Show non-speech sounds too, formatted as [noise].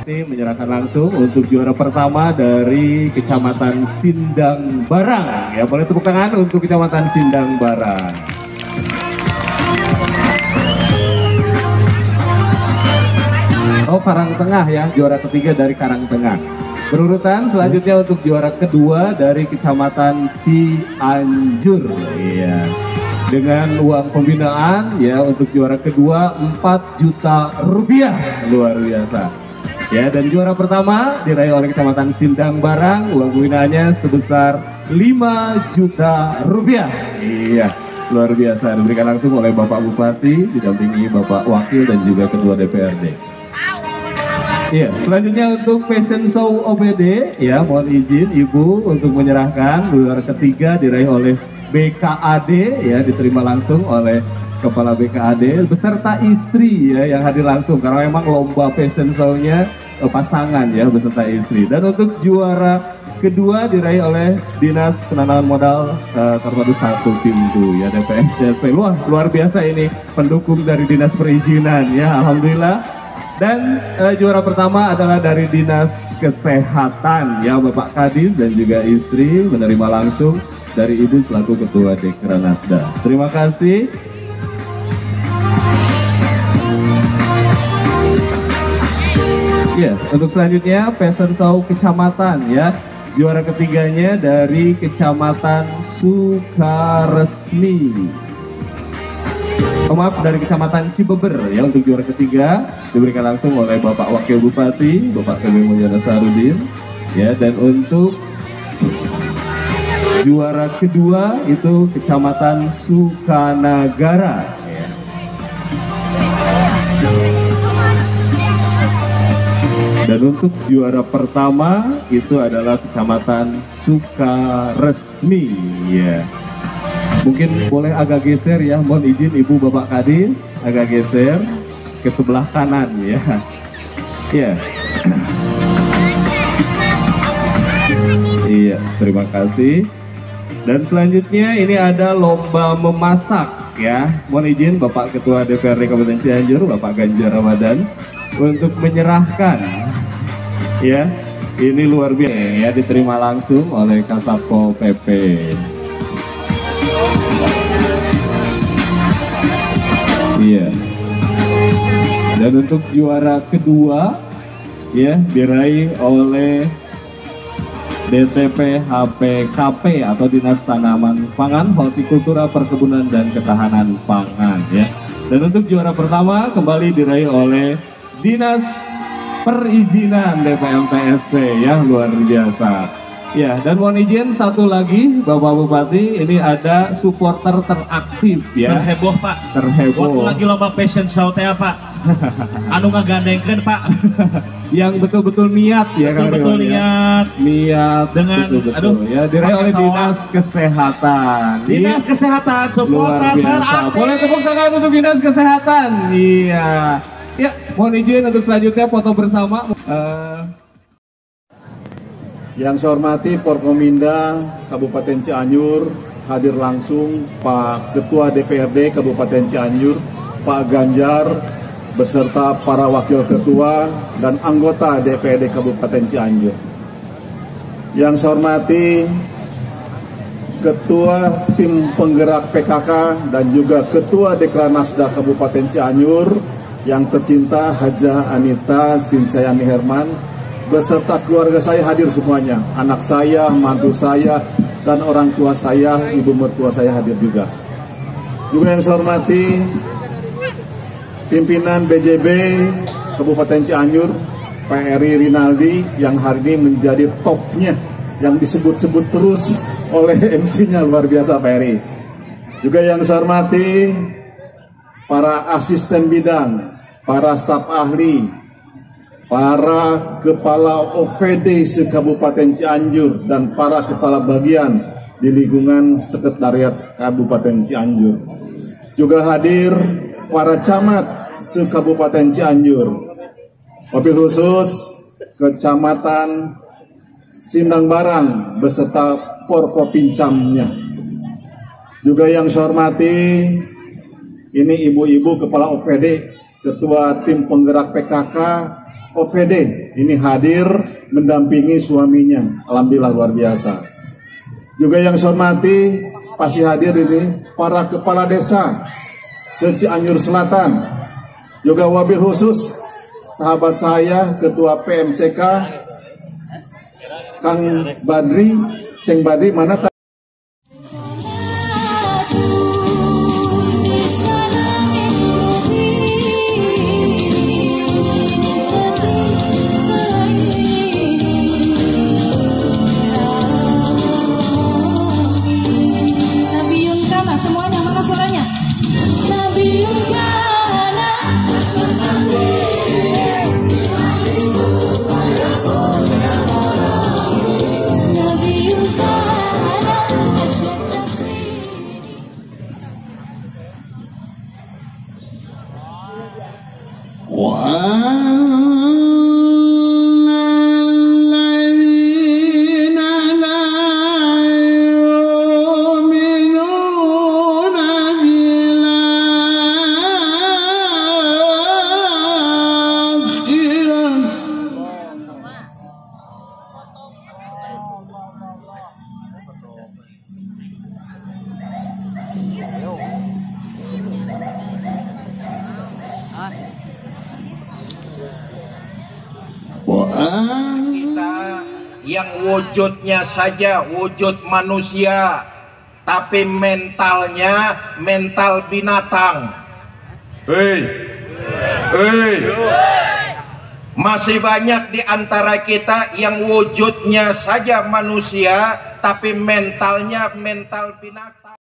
Ini menyerahkan langsung untuk juara pertama dari Kecamatan Sindang Barang. Ya, boleh tepuk tangan untuk Kecamatan Sindang Barang. Oh, Karang Tengah ya, juara ketiga dari Karang Tengah. Berurutan selanjutnya untuk juara kedua dari Kecamatan Cianjur. Iya. Dengan uang pembinaan ya untuk juara kedua 4 juta rupiah. Luar biasa. Ya, dan juara pertama diraih oleh Kecamatan Sindang Barang, uang pembinaannya sebesar 5 juta rupiah. Iya, luar biasa. Diberikan langsung oleh Bapak Bupati, didampingi Bapak Wakil dan juga Ketua DPRD. Iya, selanjutnya untuk fashion show OBD, ya mohon izin Ibu untuk menyerahkan juara ketiga diraih oleh BKAD, ya diterima langsung oleh Kepala BKAD beserta istri ya yang hadir langsung karena memang lomba fashion show-nya eh, pasangan ya beserta istri. Dan untuk juara kedua diraih oleh Dinas Penanaman Modal uh, terpadu satu pintu ya DPM DSP. Luar luar biasa ini pendukung dari Dinas Perizinan ya alhamdulillah dan eh, juara pertama adalah dari Dinas Kesehatan ya Bapak Kadis dan juga istri menerima langsung dari Ibu selaku Ketua Dekranasda. Terima kasih. Ya, untuk selanjutnya Fashion Show Kecamatan ya. Juara ketiganya dari Kecamatan Sukaresmi. Oh, maaf dari Kecamatan Cibeber ya untuk juara ketiga diberikan langsung oleh Bapak Wakil Bupati Bapak KB Mulyana Sarudin ya dan untuk juara kedua itu Kecamatan Sukanagara ya. Dan untuk juara pertama itu adalah Kecamatan Sukaresmi. Ya. Mungkin boleh agak geser ya mohon izin ibu bapak kadis agak geser ke sebelah kanan ya. Ya. Iya terima kasih. Dan selanjutnya ini ada lomba memasak ya mohon izin bapak ketua DPRD Kabupaten Cianjur bapak Ganjar Ramadan untuk menyerahkan. Ya ini luar biasa. Ya diterima langsung oleh Kasatpol PP Iya. Dan untuk juara kedua ya diraih oleh DTP HPKP atau Dinas Tanaman Pangan, Hortikultura, Perkebunan dan Ketahanan Pangan ya. Dan untuk juara pertama kembali diraih oleh Dinas Perizinan DPM PSP ya luar biasa. Ya, dan mohon izin satu lagi Bapak Bupati, ini ada supporter teraktif ya. Terheboh Pak. Terheboh. Waktu lagi lomba fashion show teh Pak. [laughs] anu ngagandengkeun Pak. [laughs] Yang betul-betul niat ya Kang Betul-betul Ridwan, ya. niat. Niat Dengan, betul-betul aduh, ya diraih oleh Dinas Kesehatan. Dinas Iya. Kesehatan luar supporter. Boleh tepuk tangan untuk Dinas Kesehatan. Iya. Ya, mohon izin untuk selanjutnya foto bersama. Eh, Yang saya hormati Porkominda Kabupaten Cianjur, hadir langsung Pak Ketua DPRD Kabupaten Cianjur, Pak Ganjar, beserta para wakil ketua dan anggota DPRD Kabupaten Cianjur. Yang saya hormati Ketua Tim Penggerak PKK dan juga Ketua Dekranasda Kabupaten Cianjur yang tercinta Haja Anita Sincayani Herman beserta keluarga saya hadir semuanya. Anak saya, mantu saya, dan orang tua saya, ibu mertua saya hadir juga. Juga yang saya hormati pimpinan BJB Kabupaten Cianjur, Pak Eri Rinaldi yang hari ini menjadi topnya yang disebut-sebut terus oleh [laughs] MC-nya luar biasa Pak. Juga yang saya hormati para asisten bidang, para staf ahli, para kepala OVD se-Kabupaten Cianjur dan para kepala bagian di lingkungan Sekretariat Kabupaten Cianjur. Juga hadir para camat se-Kabupaten Cianjur. Mobil khusus Kecamatan Sindang Barang beserta Porkopincamnya. Juga yang saya hormati ini ibu-ibu kepala OVD, ketua tim penggerak PKK OVD ini hadir mendampingi suaminya. Alhamdulillah luar biasa. Juga yang saya hormati pasti hadir ini para kepala desa se-Cianjur Selatan. Juga wabil khusus sahabat saya Ketua PMCK Kang Badri, Ceng Badri mana ta- Nabiun kana semuanya mana suaranya? Kana yang wujudnya saja wujud manusia tapi mentalnya mental binatang. Hei. Hei. Masih banyak di antara kita yang wujudnya saja manusia tapi mentalnya mental binatang